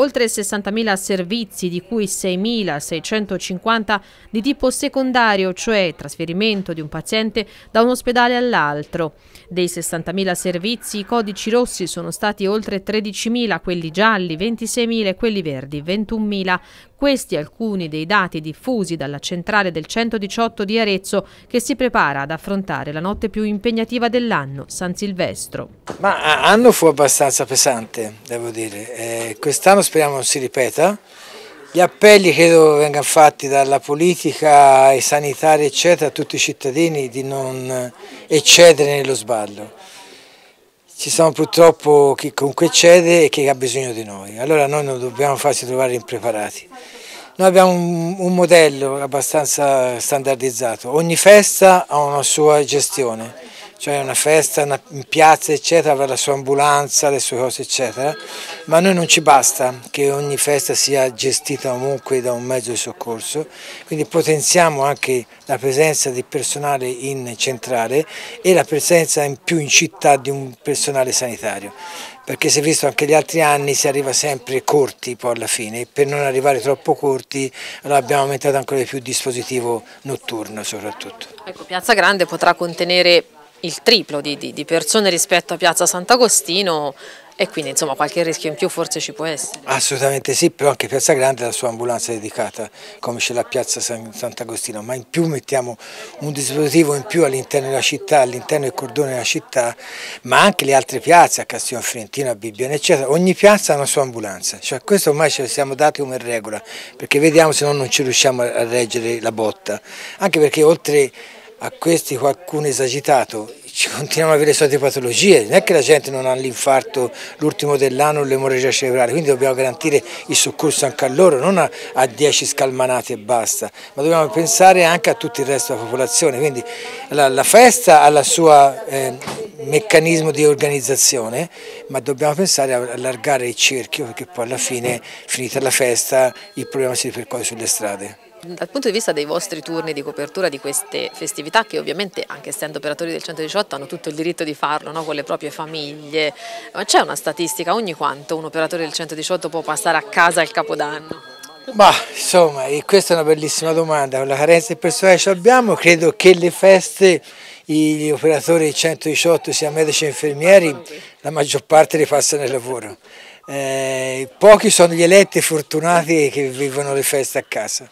Oltre 60.000 servizi, di cui 6.650 di tipo secondario, cioè trasferimento di un paziente da un ospedale all'altro. Dei 60.000 servizi, i codici rossi sono stati oltre 13.000, quelli gialli 26.000 e quelli verdi 21.000. Questi alcuni dei dati diffusi dalla centrale del 118 di Arezzo che si prepara ad affrontare la notte più impegnativa dell'anno, San Silvestro. Ma anno fu abbastanza pesante, devo dire. Eh, Quest'anno speriamo non si ripeta. Gli appelli credo vengano fatti dalla politica ai sanitari eccetera a tutti i cittadini di non eccedere nello sballo. Ci sono purtroppo chi comunque eccede e chi ha bisogno di noi, allora noi non dobbiamo farci trovare impreparati. Noi abbiamo un, un modello abbastanza standardizzato, ogni festa ha una sua gestione cioè una festa una, in piazza eccetera avrà la sua ambulanza, le sue cose eccetera, ma a noi non ci basta che ogni festa sia gestita comunque da un mezzo di soccorso, quindi potenziamo anche la presenza di personale in centrale e la presenza in più in città di un personale sanitario. Perché si è visto anche gli altri anni si arriva sempre corti poi alla fine. Per non arrivare troppo corti allora abbiamo aumentato ancora di più il dispositivo notturno soprattutto. Ecco, Piazza Grande potrà contenere il triplo di, di, di persone rispetto a Piazza Sant'Agostino e quindi insomma qualche rischio in più forse ci può essere. Assolutamente sì, però anche Piazza Grande ha la sua ambulanza dedicata come c'è la Piazza Sant'Agostino, ma in più mettiamo un dispositivo in più all'interno della città, all'interno del cordone della città, ma anche le altre piazze, a Castiglione Fiorentino, a Bibbione eccetera, ogni piazza ha una sua ambulanza, cioè questo ormai ce lo siamo dati come regola, perché vediamo se no non ci riusciamo a reggere la botta, anche perché oltre a questi qualcuno esagitato ci continuiamo ad avere le solite patologie, non è che la gente non ha l'infarto l'ultimo dell'anno o l'emorragia cerebrale, quindi dobbiamo garantire il soccorso anche a loro, non a, a 10 scalmanati e basta, ma dobbiamo pensare anche a tutto il resto della popolazione, quindi la, la festa ha il suo eh, meccanismo di organizzazione, ma dobbiamo pensare a allargare il cerchio perché poi alla fine, finita la festa, il problema si ripercuote sulle strade. Dal punto di vista dei vostri turni di copertura di queste festività, che ovviamente anche essendo operatori del 118 hanno tutto il diritto di farlo no? con le proprie famiglie, ma c'è una statistica, ogni quanto un operatore del 118 può passare a casa il Capodanno? Ma insomma, questa è una bellissima domanda, con la carenza di personale che abbiamo, credo che le feste gli operatori del 118, sia medici che infermieri, la maggior parte li passano nel lavoro. Eh, pochi sono gli eletti fortunati che vivono le feste a casa.